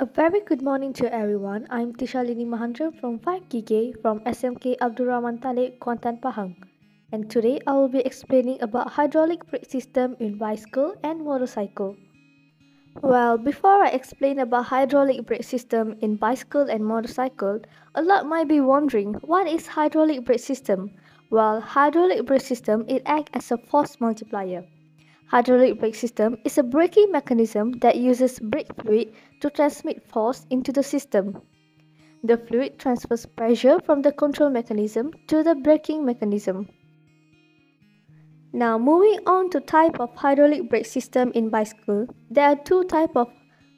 A very good morning to everyone. I'm Tishalini Mahandran from 5GK from SMK Abdul Rahman Talib, Kuantan Pahang. And today I will be explaining about hydraulic brake system in bicycle and motorcycle. Well, before I explain about hydraulic brake system in bicycle and motorcycle, a lot might be wondering what is hydraulic brake system? Well, hydraulic brake system it acts as a force multiplier. Hydraulic brake system is a braking mechanism that uses brake fluid to transmit force into the system. The fluid transfers pressure from the control mechanism to the braking mechanism. Now moving on to type of hydraulic brake system in bicycle, there are two type of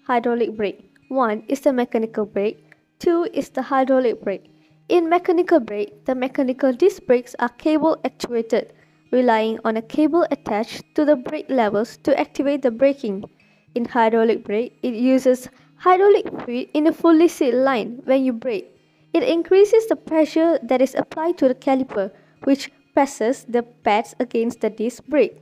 hydraulic brake. One is the mechanical brake, two is the hydraulic brake. In mechanical brake, the mechanical disc brakes are cable actuated relying on a cable attached to the brake levers to activate the braking. In hydraulic brake, it uses hydraulic fluid in a fully sealed line when you brake. It increases the pressure that is applied to the caliper, which presses the pads against the disc brake.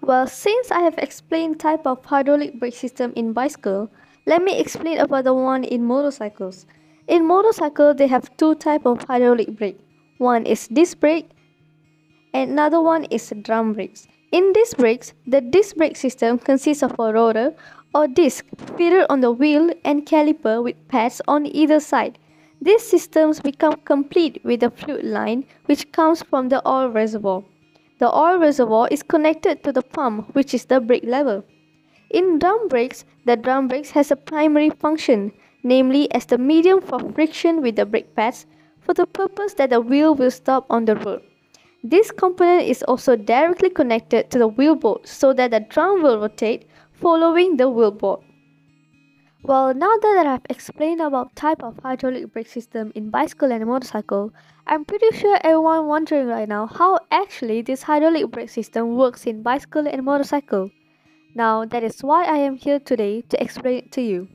Well, since I have explained type of hydraulic brake system in bicycle, let me explain about the one in motorcycles. In motorcycle, they have two type of hydraulic brake. One is disc brake and another one is drum brakes. In disc brakes, the disc brake system consists of a rotor or disc fitted on the wheel and caliper with pads on either side. These systems become complete with a fluid line which comes from the oil reservoir. The oil reservoir is connected to the pump which is the brake lever. In drum brakes, the drum brakes has a primary function, namely as the medium for friction with the brake pads for the purpose that the wheel will stop on the road. This component is also directly connected to the wheel board so that the drum will rotate following the wheel board. Well, now that I've explained about type of hydraulic brake system in bicycle and motorcycle, I'm pretty sure everyone wondering right now how actually this hydraulic brake system works in bicycle and motorcycle. Now that is why I am here today to explain it to you.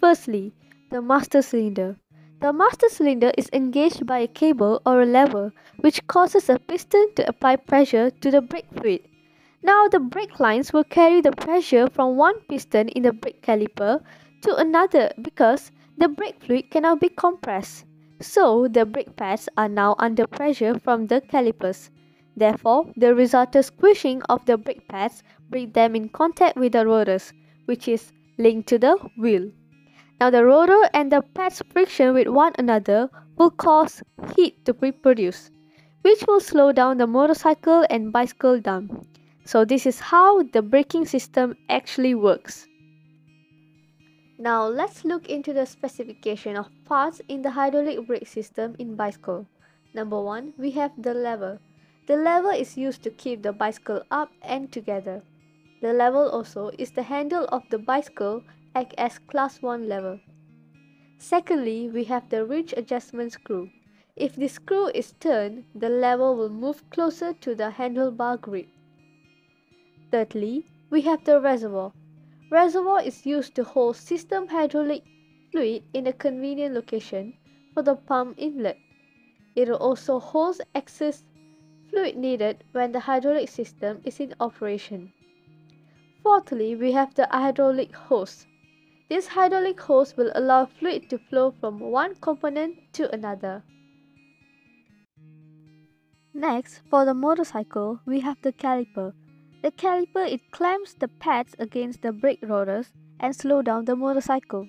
Firstly, the master cylinder. The master cylinder is engaged by a cable or a lever which causes a piston to apply pressure to the brake fluid. Now the brake lines will carry the pressure from one piston in the brake caliper to another because the brake fluid cannot be compressed. So the brake pads are now under pressure from the calipers. Therefore, the resultant squishing of the brake pads bring them in contact with the rotors, which is linked to the wheel. Now the rotor and the pads friction with one another will cause heat to be produced, which will slow down the motorcycle and bicycle down. So this is how the braking system actually works. Now let's look into the specification of parts in the hydraulic brake system in bicycle. Number 1, we have the lever. The lever is used to keep the bicycle up and together. The lever also is the handle of the bicycle act as class 1 level. Secondly, we have the reach adjustment screw. If the screw is turned, the lever will move closer to the handlebar grip. Thirdly, we have the reservoir. Reservoir is used to hold system hydraulic fluid in a convenient location for the pump inlet. It also holds excess fluid needed when the hydraulic system is in operation. Fourthly, we have the hydraulic hose. This hydraulic hose will allow fluid to flow from one component to another. Next, for the motorcycle, we have the caliper. The caliper it clamps the pads against the brake rotors and slow down the motorcycle.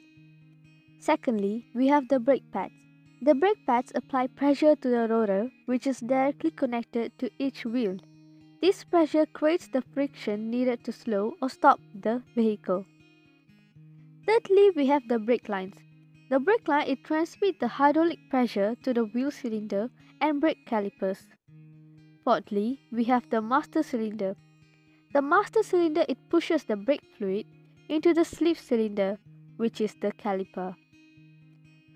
Secondly, we have the brake pads. The brake pads apply pressure to the rotor, which is directly connected to each wheel. This pressure creates the friction needed to slow or stop the vehicle. Thirdly, we have the brake lines. The brake line it transmits the hydraulic pressure to the wheel cylinder and brake calipers. Fourthly, we have the master cylinder. The master cylinder it pushes the brake fluid into the slip cylinder, which is the caliper.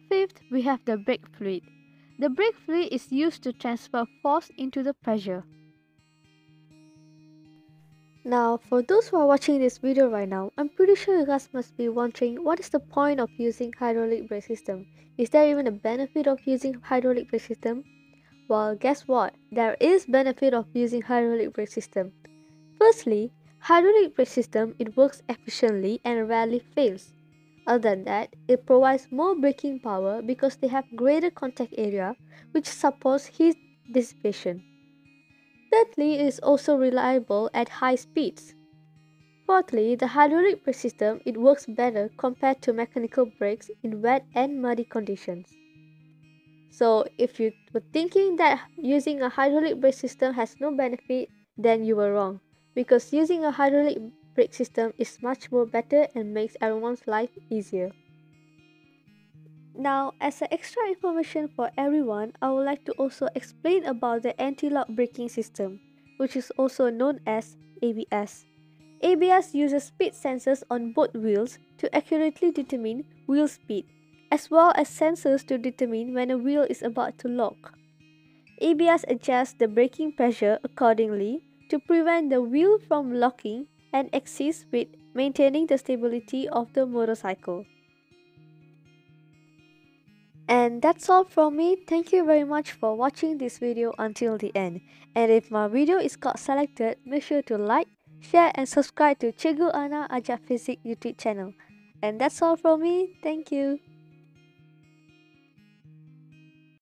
Fifth, we have the brake fluid. The brake fluid is used to transfer force into the pressure. Now, for those who are watching this video right now, I'm pretty sure you guys must be wondering what is the point of using hydraulic brake system? Is there even a benefit of using hydraulic brake system? Well, guess what? There is benefit of using hydraulic brake system. Firstly, Hydraulic brake system, it works efficiently and rarely fails. Other than that, it provides more braking power because they have greater contact area which supports heat dissipation. Thirdly, it is also reliable at high speeds. Fourthly, the hydraulic brake system it works better compared to mechanical brakes in wet and muddy conditions. So if you were thinking that using a hydraulic brake system has no benefit, then you were wrong because using a hydraulic brake system is much more better and makes everyone's life easier. Now, as an extra information for everyone, I would like to also explain about the anti-lock braking system, which is also known as ABS. ABS uses speed sensors on both wheels to accurately determine wheel speed, as well as sensors to determine when a wheel is about to lock. ABS adjusts the braking pressure accordingly to prevent the wheel from locking and assists with maintaining the stability of the motorcycle. And that's all from me. Thank you very much for watching this video until the end. And if my video is got selected, make sure to like, share and subscribe to Cikgu Ana Ajar Fizik YouTube channel. And that's all from me. Thank you.